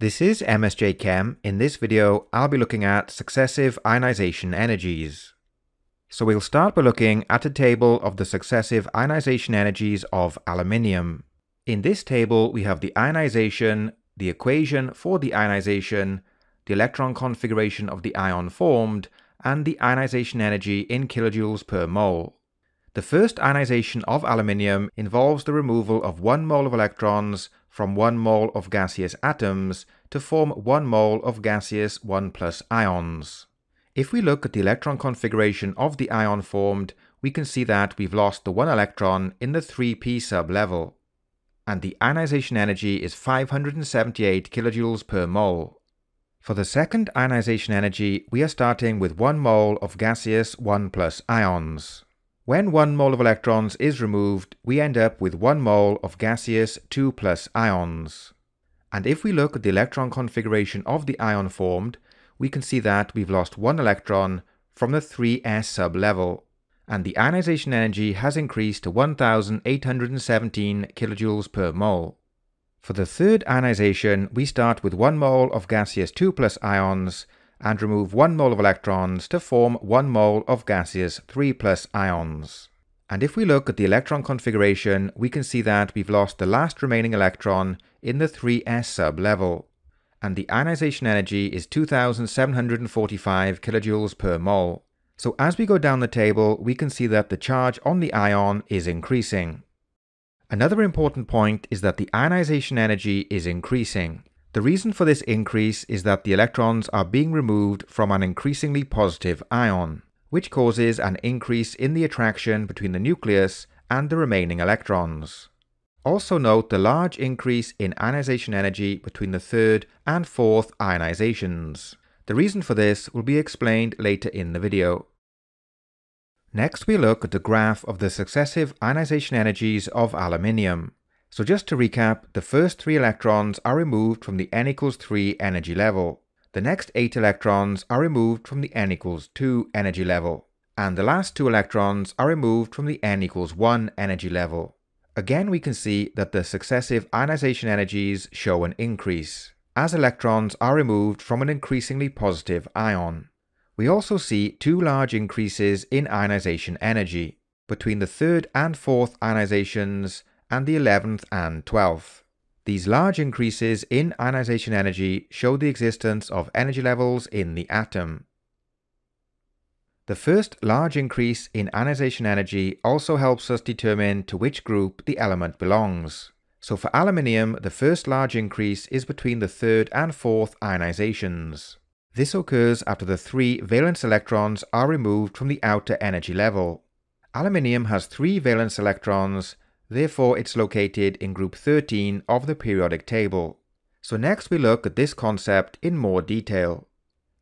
This is MSJ Chem. In this video, I'll be looking at successive ionization energies. So we'll start by looking at a table of the successive ionization energies of aluminium. In this table, we have the ionization, the equation for the ionization, the electron configuration of the ion formed, and the ionization energy in kilojoules per mole. The first ionization of aluminium involves the removal of 1 mole of electrons from 1 mole of gaseous atoms to form 1 mole of gaseous 1 plus ions. If we look at the electron configuration of the ion formed, we can see that we've lost the 1 electron in the 3p sublevel, and the ionization energy is 578 kilojoules per mole. For the second ionization energy, we are starting with 1 mole of gaseous 1 plus ions. When 1 mole of electrons is removed, we end up with 1 mole of gaseous 2 plus ions. And if we look at the electron configuration of the ion formed, we can see that we've lost 1 electron from the 3s sublevel, and the ionization energy has increased to 1817 kilojoules per mole. For the third ionization, we start with 1 mole of gaseous 2 plus ions and remove 1 mole of electrons to form 1 mole of gaseous 3 plus ions. And if we look at the electron configuration, we can see that we've lost the last remaining electron in the 3s sublevel, and the ionization energy is 2745 kilojoules per mole. So as we go down the table, we can see that the charge on the ion is increasing. Another important point is that the ionization energy is increasing. The reason for this increase is that the electrons are being removed from an increasingly positive ion, which causes an increase in the attraction between the nucleus and the remaining electrons. Also note the large increase in ionization energy between the third and fourth ionizations. The reason for this will be explained later in the video. Next we look at the graph of the successive ionization energies of aluminium. So just to recap, the first 3 electrons are removed from the n equals 3 energy level. The next 8 electrons are removed from the n equals 2 energy level. And the last 2 electrons are removed from the n equals 1 energy level. Again we can see that the successive ionization energies show an increase, as electrons are removed from an increasingly positive ion. We also see two large increases in ionization energy between the third and fourth ionizations and the 11th and 12th. These large increases in ionization energy show the existence of energy levels in the atom. The first large increase in ionization energy also helps us determine to which group the element belongs. So for aluminium, the first large increase is between the third and fourth ionizations. This occurs after the three valence electrons are removed from the outer energy level. Aluminium has three valence electrons, therefore it's located in group 13 of the periodic table. So next we look at this concept in more detail.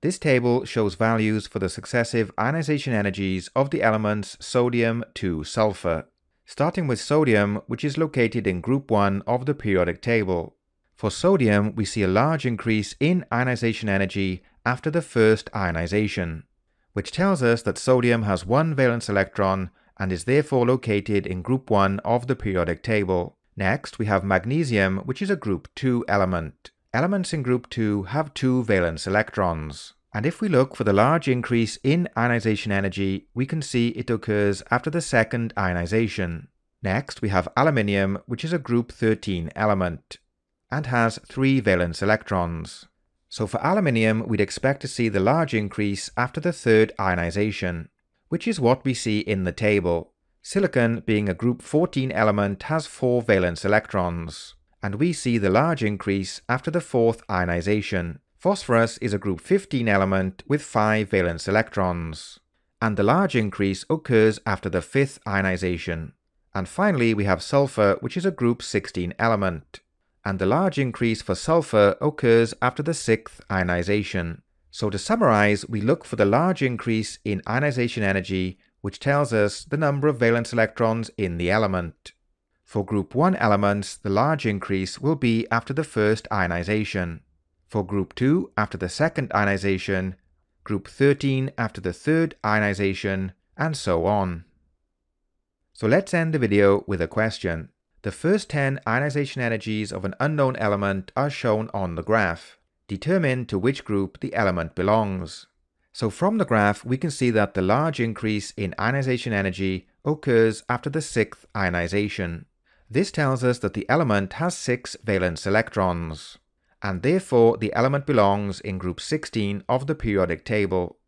This table shows values for the successive ionization energies of the elements sodium to sulfur, starting with sodium which is located in group 1 of the periodic table. For sodium, we see a large increase in ionization energy after the first ionization, which tells us that sodium has one valence electron and is therefore located in group 1 of the periodic table. Next, we have magnesium, which is a group 2 element. Elements in group 2 have two valence electrons. And if we look for the large increase in ionization energy, we can see it occurs after the second ionization. Next, we have aluminium, which is a group 13 element, and has three valence electrons. So for aluminium, we'd expect to see the large increase after the third ionization, which is what we see in the table. Silicon, being a group 14 element, has 4 valence electrons, and we see the large increase after the fourth ionization. Phosphorus is a group 15 element with 5 valence electrons, and the large increase occurs after the fifth ionization. And finally, we have sulfur, which is a group 16 element and the large increase for sulfur occurs after the sixth ionization. So to summarize, we look for the large increase in ionization energy, which tells us the number of valence electrons in the element. For group 1 elements, the large increase will be after the first ionization. For group 2, after the second ionization, group 13 after the third ionization, and so on. So let's end the video with a question. The first 10 ionization energies of an unknown element are shown on the graph. Determine to which group the element belongs. So from the graph, we can see that the large increase in ionization energy occurs after the sixth ionization. This tells us that the element has six valence electrons, and therefore the element belongs in group 16 of the periodic table.